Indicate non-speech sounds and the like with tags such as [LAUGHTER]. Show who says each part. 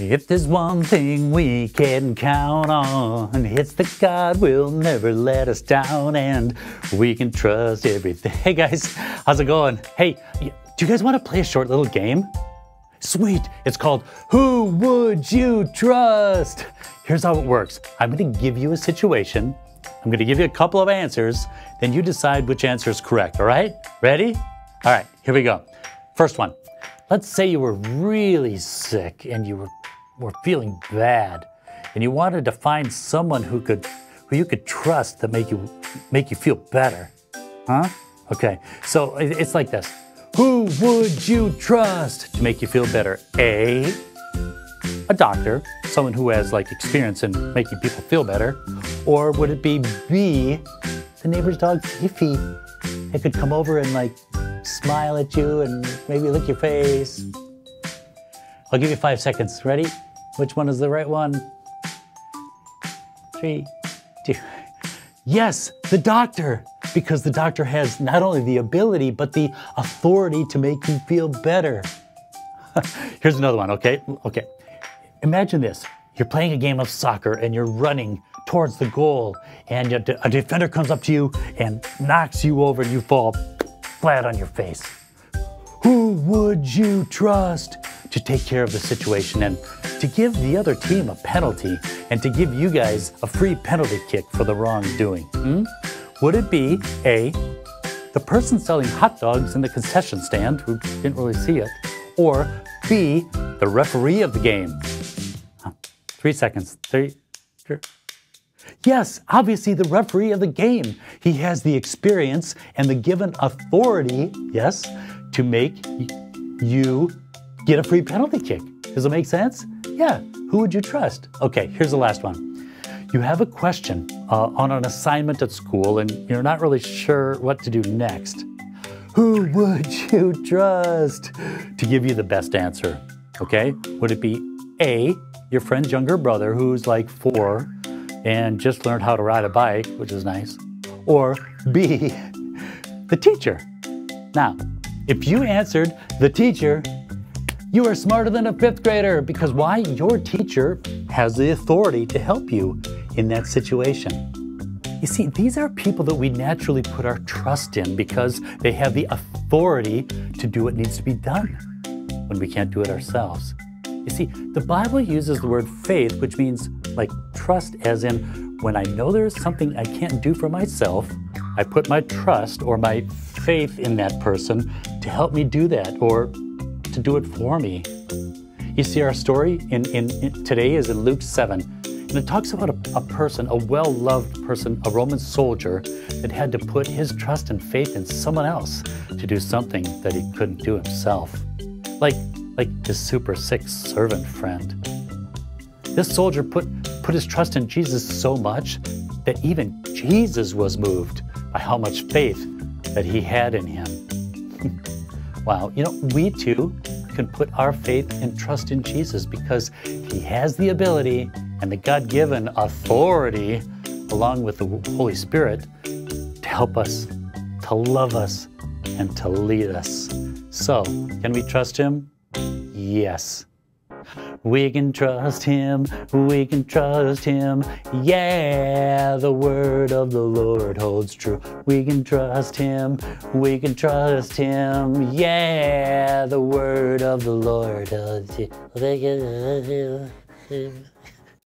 Speaker 1: If there's one thing we can count on, it's that God will never let us down and we can trust everything. [LAUGHS] Hey guys, how's it going? Hey, do you guys want to play a short little game? Sweet, it's called Who Would You Trust? Here's how it works I'm going to give you a situation, I'm going to give you a couple of answers, then you decide which answer is correct, all right? Ready? All right, here we go. First one. Let's say you were really sick and you were, were feeling bad and you wanted to find someone who could who you could trust to make you make you feel better. Huh? Okay. So it's like this. Who would you trust to make you feel better? A a doctor, someone who has like experience in making people feel better, or would it be B the neighbor's dog Fifi? It could come over and like smile at you and maybe lick your face. I'll give you five seconds. Ready? Which one is the right one? Three, two. Yes, the doctor, because the doctor has not only the ability, but the authority to make you feel better. [LAUGHS] Here's another one, okay? Okay. Imagine this. You're playing a game of soccer and you're running towards the goal, and a defender comes up to you and knocks you over and you fall flat on your face. Who would you trust to take care of the situation and to give the other team a penalty and to give you guys a free penalty kick for the wrongdoing? Hmm? Would it be A, the person selling hot dogs in the concession stand who didn't really see it, or B, the referee of the game? Three seconds. Three. Yes, obviously the referee of the game. He has the experience and the given authority, yes, to make you get a free penalty kick. Does it make sense? Yeah. Who would you trust? Okay, here's the last one. You have a question uh, on an assignment at school and you're not really sure what to do next. Who would [LAUGHS] you trust to give you the best answer? Okay, would it be A, your friend's younger brother who's like four and just learned how to ride a bike, which is nice. Or B, [LAUGHS] the teacher. Now, if you answered the teacher, you are smarter than a fifth grader because why? Your teacher has the authority to help you in that situation. You see, these are people that we naturally put our trust in because they have the authority to do what needs to be done when we can't do it ourselves. You see, the Bible uses the word faith, which means like trust, as in when I know there is something I can't do for myself, I put my trust or my faith in that person to help me do that or to do it for me. You see, our story in, in, in today is in Luke 7, and it talks about a, a person, a well loved person, a Roman soldier that had to put his trust and faith in someone else to do something that he couldn't do himself. Like like his super sick servant friend. This soldier put, put his trust in Jesus so much that even Jesus was moved by how much faith that he had in him. [LAUGHS] wow, you know, we too can put our faith and trust in Jesus because he has the ability and the God given authority, along with the Holy Spirit, to help us, to love us, and to lead us. So, can we trust him? Yes. We can trust him, we can trust him. Yeah, the word of the Lord holds true. We can trust him, we can trust him. Yeah, the word of the Lord holds true.